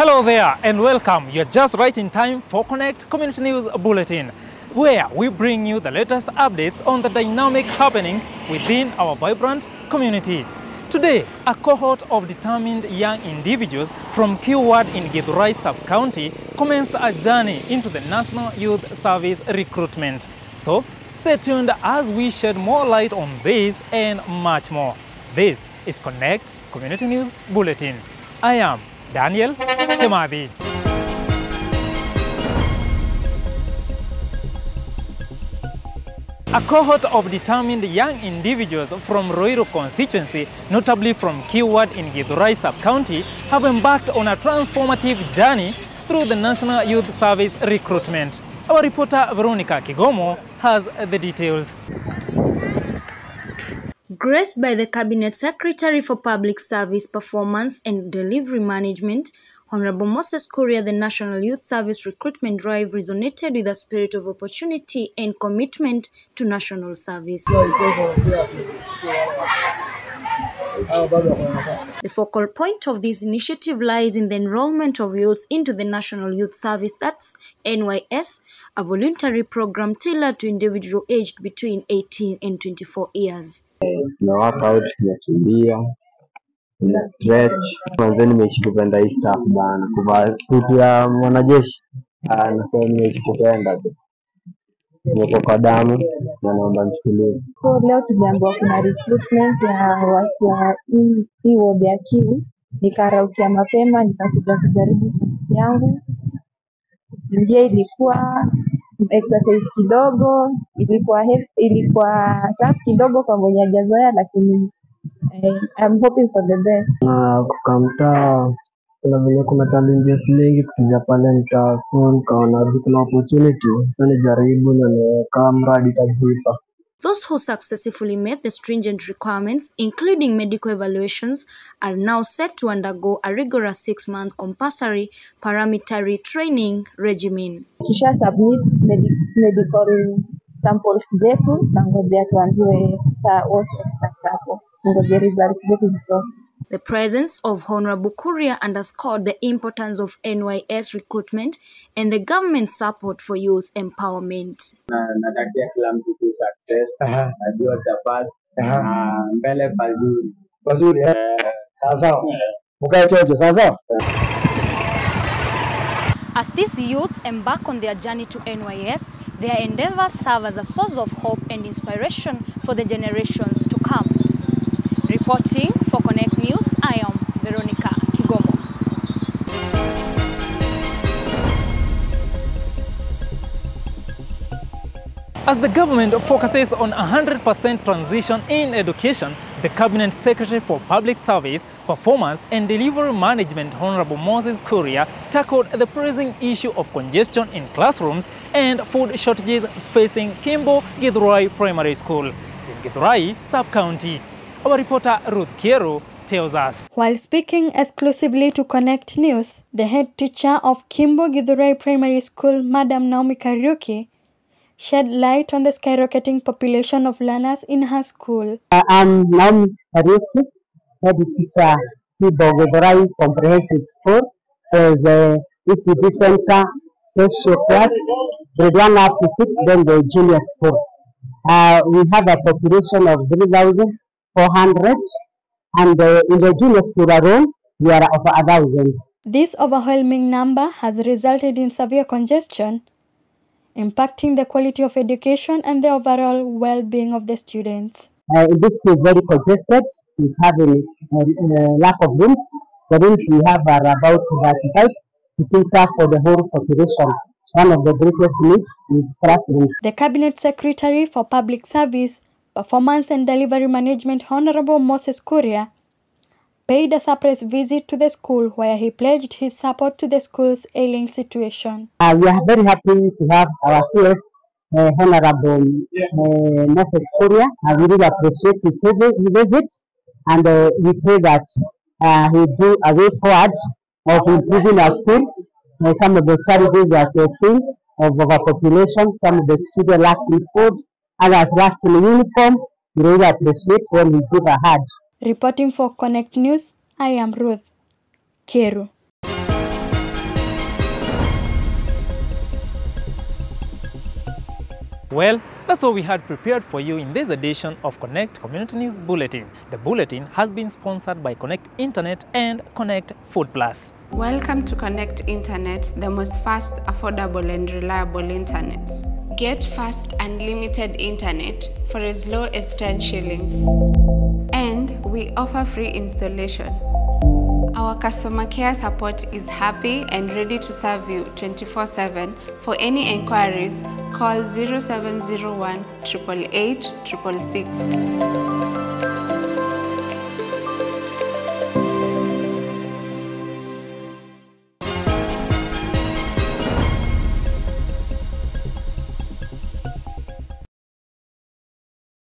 Hello there and welcome. You're just right in time for Konnect Community News Bulletin, where we bring you the latest updates on the dynamic happenings within our vibrant community. Today, a cohort of determined young individuals from Ward in Githurai sub-county commenced a journey into the National Youth Service recruitment. So, stay tuned as we shed more light on this and much more. This is Konnect Community News Bulletin. I am Daniel Kemadi. A cohort of determined young individuals from Ruiru constituency, notably from Kiiu ward in Githurai sub-county, have embarked on a transformative journey through the National Youth Service recruitment. Our reporter Veronica Kigomo has the details. Graced by the Cabinet Secretary for Public Service Performance and Delivery Management, Honorable Moses Kuria, the National Youth Service recruitment drive resonated with a spirit of opportunity and commitment to national service. The focal point of this initiative lies in the enrollment of youths into the National Youth Service, that's NYS, a voluntary program tailored to individuals aged between 18 and 24 years. Tuna workout tunakimbia na stretch. Kwanza nimeishi kupenda hii staff bana. Kuvaa suti ya mwanajeshi. Na kwa nimeishi kupenda tu. Damu na naomba nichukuliwe So leo tuliambiwa kuna recruitment ya watu wa hii- ward ya Kiu, nikaraukia mapema nikakuja kujaribu chansi yangu. Ingia ilikuwa exercise kidogo, ilikuwa ilikuwa tough kidogo kwa mwenye hajazoea, lakini eh, I'm hoping for the best. na kukamtaa kuna venye kuna challenges mingi kupiga pale mtaa so nikaona kuna opportunity so nijaribu na nikaa mradi tajipa Those who successfully met the stringent requirements, including medical evaluations, are now set to undergo a rigorous six-month compulsory paramilitary training regimen. Tusha submit med medical samples zetu na ngojea tuambiwe sasa wote hapo, ngoje results zetu zitoke. The presence of Honorable Kuria underscored the importance of NYS recruitment and the government's support for youth empowerment. na natakia kila mtu tu success. Najua tapas na mbele pazuri. Pazuri eh? Eh. sawa sawa. Ukae chocho sawa sawa. As these youths embark on their journey to NYS, their endeavors serve as a source of hope and inspiration for the generations to come. Reporting Konnect News, I am Veronica Kigomo. As the government focuses on 100% transition in education, the Cabinet Secretary for Public Service, Performance and Delivery Management, Honorable Moses Kuria, tackled the pressing issue of congestion in classrooms and food shortages facing Kimbo Githurai Primary School in Githurai Sub-County. Our reporter Ruth Kiero tells us. While speaking exclusively to Connect News, the head teacher of Kimbo Githurai Primary School, Madam Naomi Kariuki, shed light on the skyrocketing population of learners in her school. Uh, I'm Naomi Kariuki, head teacher Kimbo Githurai Comprehensive School. So the ECD Center special class, grade 1 up to 6, then the junior school. Uh, we have a population of 3,400 and uh, in the junior school alone, we are of 1,000. This overwhelming number has resulted in severe congestion, impacting the quality of education and the overall well being of the students. Uh, this school is very congested. It's having uh, uh, lack of rooms. The rooms we have are about 35 to cater for the whole population. One of the greatest needs is classrooms. The Cabinet Secretary for Public Service, Performance and Delivery Management, Honorable Moses Kuria, paid a surprise visit to the school where he pledged his support to the school's ailing situation. Uh, we are very happy to have our CS, uh, Honorable uh, Moses Kuria. Uh, we really appreciate his visit and uh, we pray that uh, he do a way forward of improving our school. Uh, some of the challenges that we're seeing of overpopulation, some of the children lacking food, Others laughed in uniform. We really appreciate when we give a hand. Reporting for Konnect News, I am Ruth Keru. Well, that's all we had prepared for you in this edition of Konnect Community News Bulletin. The bulletin has been sponsored by Konnect Internet and Konnect Food Plus. Welcome to Konnect Internet, the most fast, affordable and reliable internet. Get fast, unlimited internet for as low as 10 shillings. And we offer free installation. Our customer care support is happy and ready to serve you 24 7. For any enquiries, call 0701 888 666.